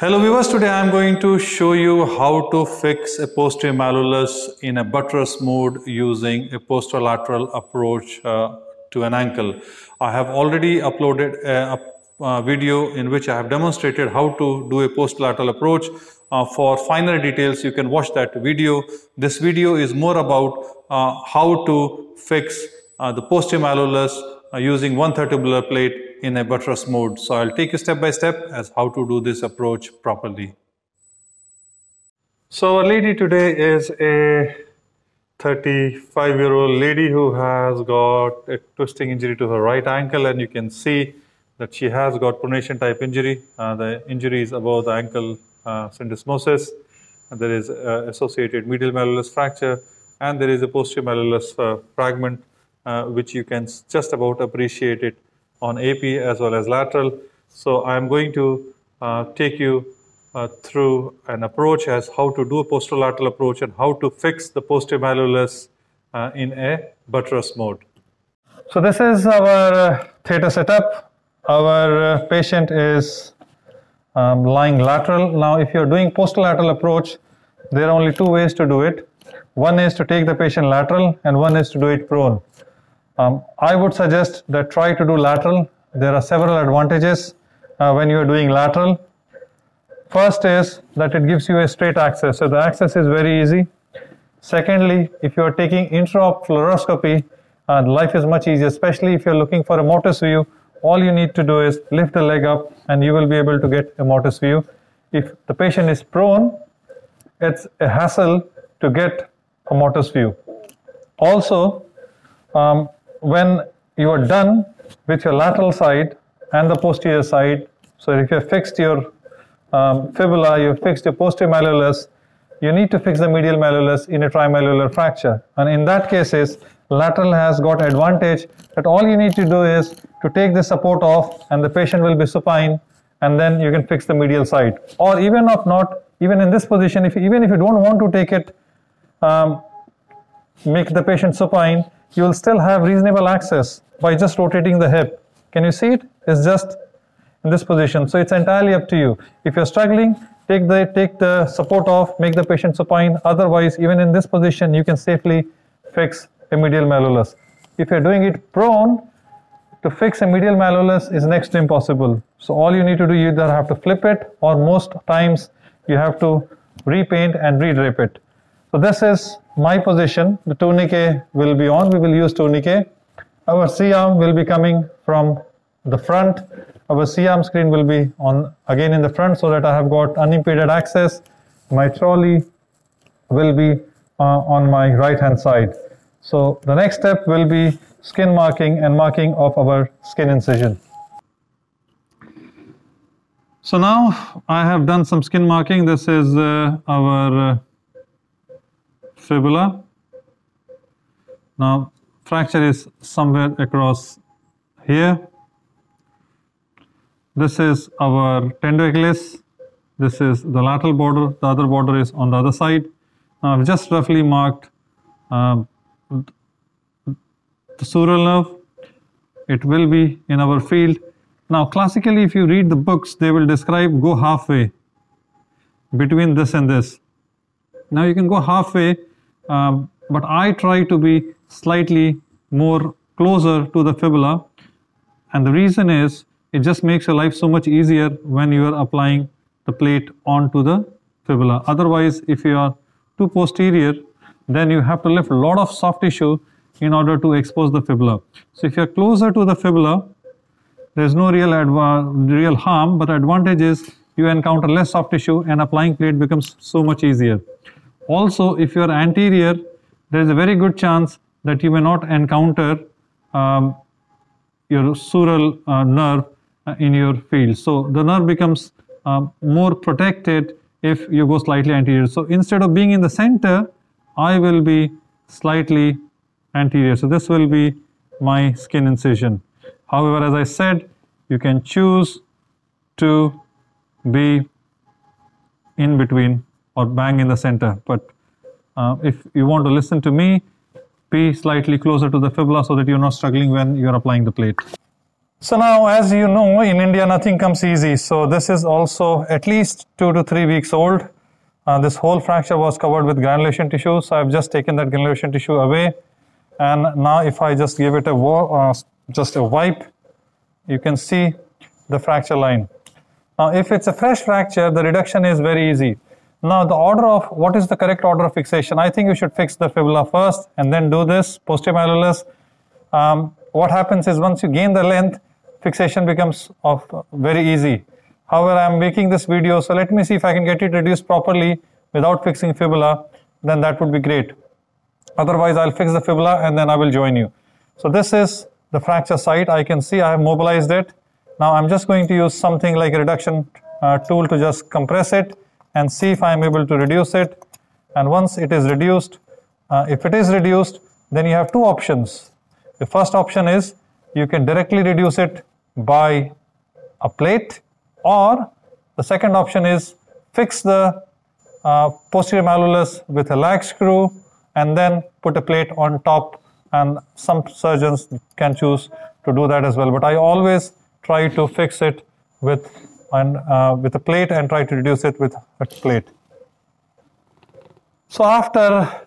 Hello viewers, today I am going to show you how to fix a posterior malleolus in a buttress mode using a posterolateral approach uh, to an ankle. I have already uploaded a, a, video in which I have demonstrated how to do a posterolateral approach. Uh, for finer details, you can watch that video. This video is more about uh, how to fix uh, the posterior malleolus uh, using one thirty plate in a buttress mode. So I'll take you step by step as how to do this approach properly. So our lady today is a 35 year old lady who has got a twisting injury to her right ankle and you can see that she has got pronation type injury. Uh, the injury is above the ankle uh, syndesmosis. There is uh, associated medial malleolus fracture and there is a posterior malleolus uh, fragment uh, which you can just about appreciate it on AP as well as lateral. So I'm going to uh, take you uh, through an approach as how to do a posterolateral approach and how to fix the posterior malleolus uh, in a buttress mode. So this is our uh, theta setup. Our uh, patient is um, lying lateral. Now if you're doing posterolateral approach, there are only two ways to do it. One is to take the patient lateral and one is to do it prone. Um, I would suggest that try to do lateral. There are several advantages uh, when you are doing lateral. First is that it gives you a straight access. So the access is very easy. Secondly, if you are taking intraop fluoroscopy, uh, life is much easier, especially if you're looking for a mortise view. All you need to do is lift the leg up and you will be able to get a mortise view. If the patient is prone, it's a hassle to get a mortise view. Also, um, when you are done with your lateral side and the posterior side, so if you have fixed your um, fibula, you have fixed your posterior malleolus, you need to fix the medial malleolus in a trimalleolar fracture. And in that case is lateral has got advantage that all you need to do is to take the support off and the patient will be supine and then you can fix the medial side. Or even if not, even in this position, if even if you don't want to take it, um, make the patient supine, you will still have reasonable access by just rotating the hip. Can you see it? It's just in this position. So it's entirely up to you. If you're struggling, take the take the support off, make the patient supine. Otherwise, even in this position, you can safely fix a medial malleolus. If you're doing it prone, to fix a medial malleolus is next to impossible. So all you need to do, you either have to flip it or most times you have to repaint and redrape it. So this is my position. The tourniquet will be on. We will use tourniquet. Our C-arm will be coming from the front. Our C-arm screen will be on again in the front so that I have got unimpeded access. My trolley will be uh, on my right hand side. So the next step will be skin marking and marking of our skin incision. So now I have done some skin marking. This is uh, our uh, fibula. Now fracture is somewhere across here. This is our tendoachilles. This is the lateral border. The other border is on the other side. Now I've just roughly marked uh, the sural nerve. It will be in our field. Now classically if you read the books they will describe go halfway between this and this. Now you can go halfway um, but I try to be slightly more closer to the fibula and the reason is it just makes your life so much easier when you are applying the plate onto the fibula. Otherwise, if you are too posterior, then you have to lift a lot of soft tissue in order to expose the fibula. So if you are closer to the fibula, there is no real, real harm, but the advantage is you encounter less soft tissue and applying plate becomes so much easier. Also, if you are anterior, there is a very good chance that you may not encounter um, your sural uh, nerve uh, in your field. So the nerve becomes um, more protected if you go slightly anterior. So instead of being in the center, I will be slightly anterior. So this will be my skin incision. However, as I said, you can choose to be in between or bang in the center. But uh, if you want to listen to me, be slightly closer to the fibula so that you're not struggling when you're applying the plate. So now, as you know, in India, nothing comes easy. So this is also at least two to three weeks old. Uh, this whole fracture was covered with granulation tissue. So I've just taken that granulation tissue away. And now if I just give it a, uh, just a wipe, you can see the fracture line. Now, if it's a fresh fracture, the reduction is very easy. Now, the order of, what is the correct order of fixation? I think you should fix the fibula first and then do this posterior malleolus. Um, what happens is once you gain the length, fixation becomes of very easy. However, I'm making this video, so let me see if I can get it reduced properly without fixing fibula, then that would be great. Otherwise, I'll fix the fibula and then I will join you. So this is the fracture site. I can see I have mobilized it. Now I'm just going to use something like a reduction uh, tool to just compress it and see if I'm able to reduce it. And once it is reduced, uh, if it is reduced, then you have two options. The first option is you can directly reduce it by a plate or the second option is fix the uh, posterior malleolus with a lag screw and then put a plate on top and some surgeons can choose to do that as well but I always try to fix it with and uh, with a plate and try to reduce it with a plate. So after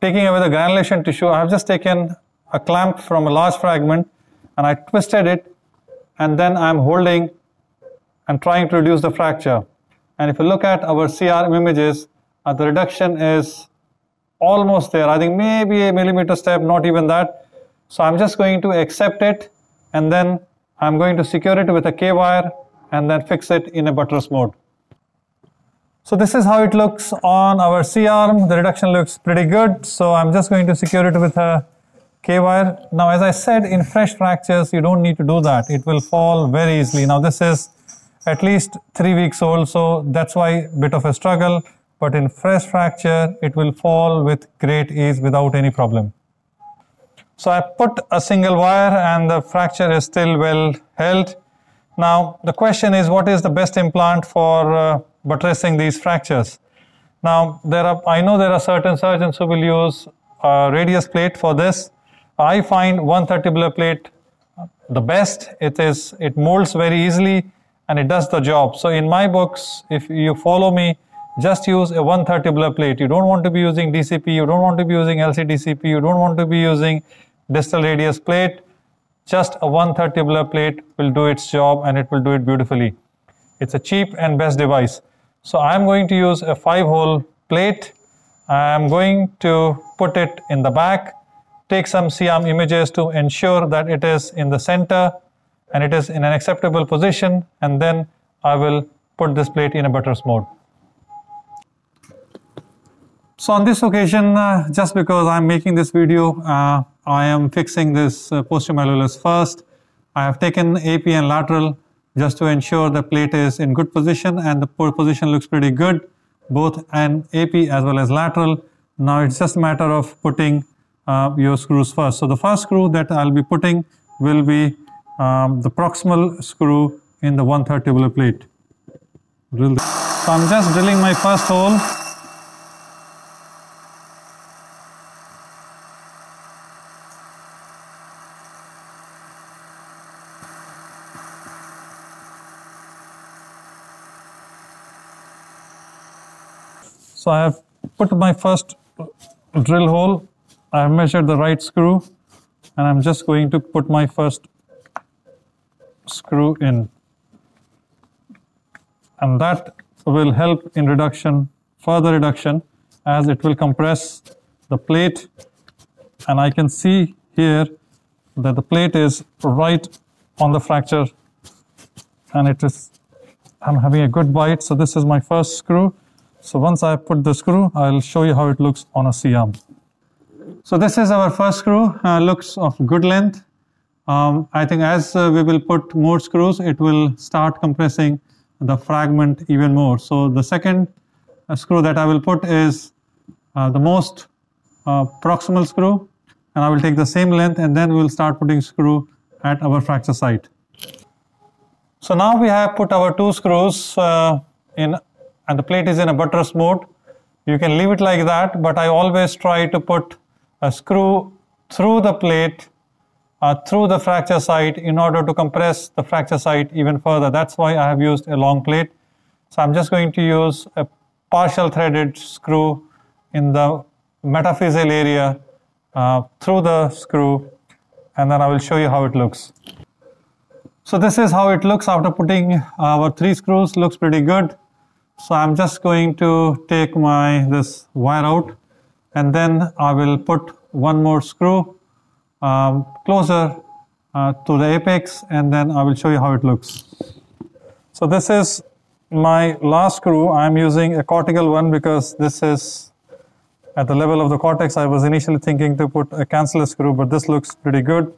taking away the granulation tissue, I have just taken a clamp from a large fragment and I twisted it and then I'm holding and trying to reduce the fracture. And if you look at our C-arm images, uh, the reduction is almost there. I think maybe a millimeter step, not even that. So I'm just going to accept it and then I'm going to secure it with a K-wire and then fix it in a buttress mode. So this is how it looks on our C-arm. The reduction looks pretty good. So I'm just going to secure it with a K-wire. Now, as I said, in fresh fractures, you don't need to do that. It will fall very easily. Now, this is at least three weeks old, so that's why bit of a struggle. But in fresh fracture, it will fall with great ease without any problem. So I put a single wire and the fracture is still well held. Now the question is what is the best implant for uh, buttressing these fractures? Now there are, I know there are certain surgeons who will use a radius plate for this. I find one third tubular plate the best. It is, it molds very easily and it does the job. So in my books, if you follow me, just use a one third tubular plate. You don't want to be using DCP, you don't want to be using LCDCP, you don't want to be using distal radius plate. Just a one third tubular plate will do its job and it will do it beautifully. It's a cheap and best device. So I'm going to use a five hole plate. I'm going to put it in the back, take some C-arm images to ensure that it is in the center and it is in an acceptable position and then I will put this plate in a buttress mode. So on this occasion, uh, just because I'm making this video, uh, I am fixing this uh, posterior malleolus first. I have taken AP and lateral just to ensure the plate is in good position and the position looks pretty good, both an AP as well as lateral. Now it's just a matter of putting uh, your screws first. So the first screw that I'll be putting will be um, the proximal screw in the one third tubular plate. Drill so I'm just drilling my first hole So I have put my first drill hole. I have measured the right screw and I'm just going to put my first screw in. And that will help in reduction, further reduction as it will compress the plate and I can see here that the plate is right on the fracture and it is I'm having a good bite so this is my first screw so once I put the screw, I'll show you how it looks on a C-arm. So this is our first screw, uh, looks of good length. Um, I think as uh, we will put more screws, it will start compressing the fragment even more. So the second uh, screw that I will put is uh, the most uh, proximal screw and I will take the same length and then we will start putting screw at our fracture site. So now we have put our two screws uh, in and the plate is in a buttress mode. You can leave it like that, but I always try to put a screw through the plate uh, through the fracture site in order to compress the fracture site even further. That's why I have used a long plate. So I'm just going to use a partial threaded screw in the metaphyseal area uh, through the screw and then I will show you how it looks. So this is how it looks after putting our three screws, looks pretty good. So I'm just going to take my this wire out and then I will put one more screw um, closer uh, to the apex and then I will show you how it looks. So this is my last screw. I'm using a cortical one because this is at the level of the cortex. I was initially thinking to put a cancellous screw, but this looks pretty good.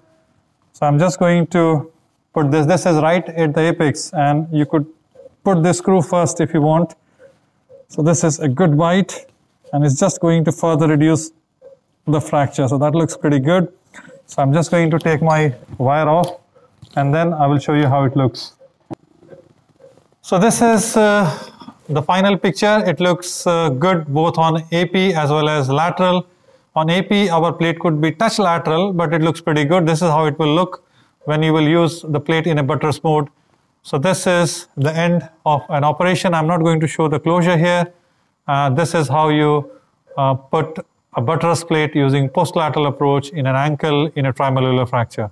So I'm just going to put this. This is right at the apex and you could put this screw first if you want. So this is a good bite and it's just going to further reduce the fracture. So that looks pretty good. So I'm just going to take my wire off and then I will show you how it looks. So this is uh, the final picture. It looks uh, good both on AP as well as lateral. On AP, our plate could be touch lateral, but it looks pretty good. This is how it will look when you will use the plate in a buttress mode. So this is the end of an operation. I'm not going to show the closure here. Uh, this is how you uh, put a buttress plate using post-lateral approach in an ankle in a trimalleolar fracture.